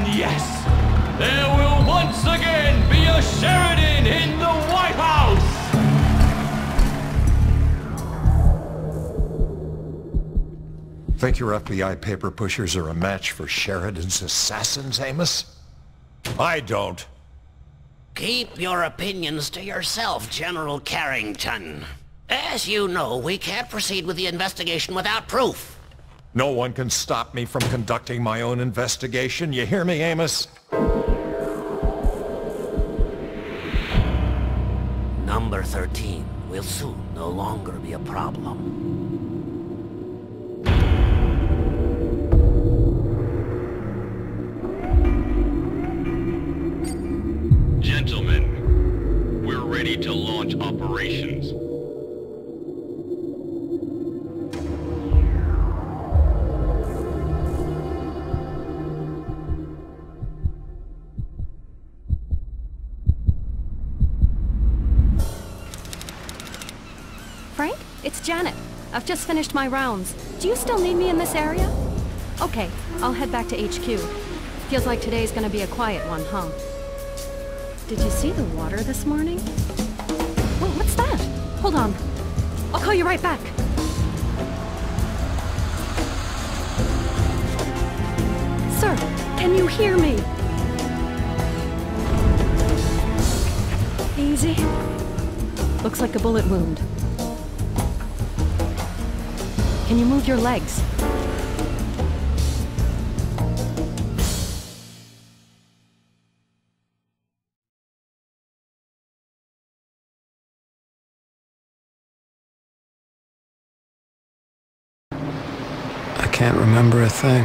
started. And yes, there will once again be a Sheridan in the White House! Think your FBI paper pushers are a match for Sheridan's assassins, Amos? I don't. Keep your opinions to yourself, General Carrington. As you know, we can't proceed with the investigation without proof. No one can stop me from conducting my own investigation. You hear me, Amos? Number 13 will soon no longer be a problem. Gentlemen, we're ready to launch operations. It's Janet. I've just finished my rounds. Do you still need me in this area? Okay, I'll head back to HQ. Feels like today's gonna be a quiet one, huh? Did you see the water this morning? Wait, what's that? Hold on. I'll call you right back. Sir, can you hear me? Easy. Looks like a bullet wound. Can you move your legs? I can't remember a thing.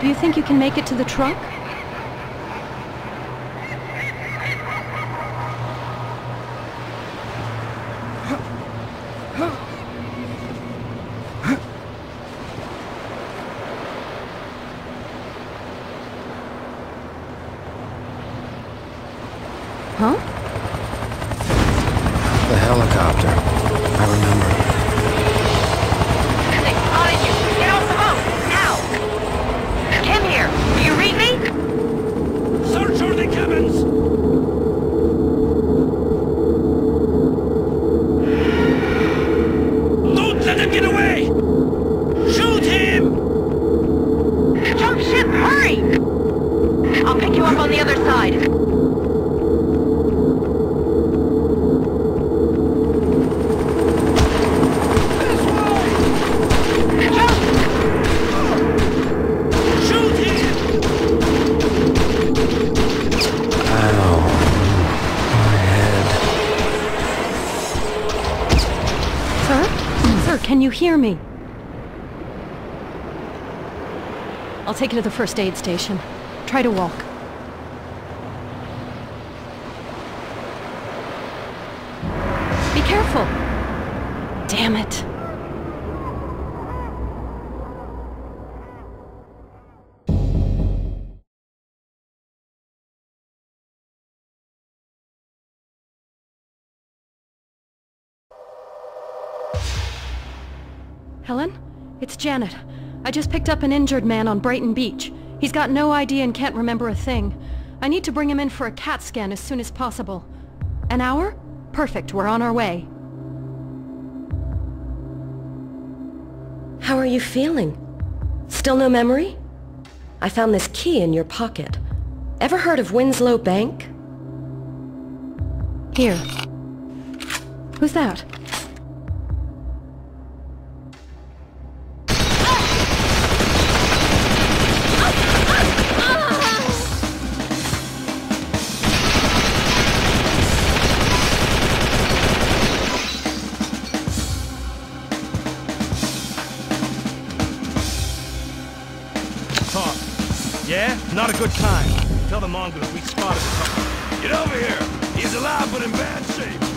Do you think you can make it to the truck? Huh? The helicopter. I remember. They spotted you! Get off the boat! Now! Kim here! Do you read can you hear me? I'll take you to the first aid station. Try to walk. Be careful! Damn it. Helen? It's Janet. I just picked up an injured man on Brighton Beach. He's got no ID and can't remember a thing. I need to bring him in for a CAT scan as soon as possible. An hour? Perfect, we're on our way. How are you feeling? Still no memory? I found this key in your pocket. Ever heard of Winslow Bank? Here. Who's that? A good time. Tell the mongoose we spotted him. Get over here! He's alive but in bad shape!